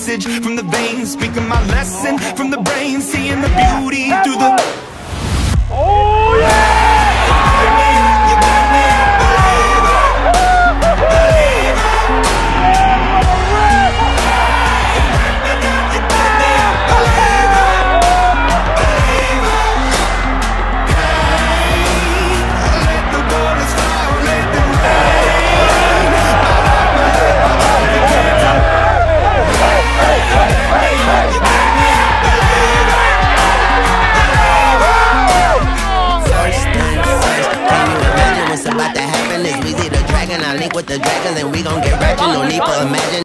message from the veins Speaking my lesson from the brain Seeing the beauty dragon. We see the dragon, I link with the dragons, and we gon' get ratchet. No need for imagine.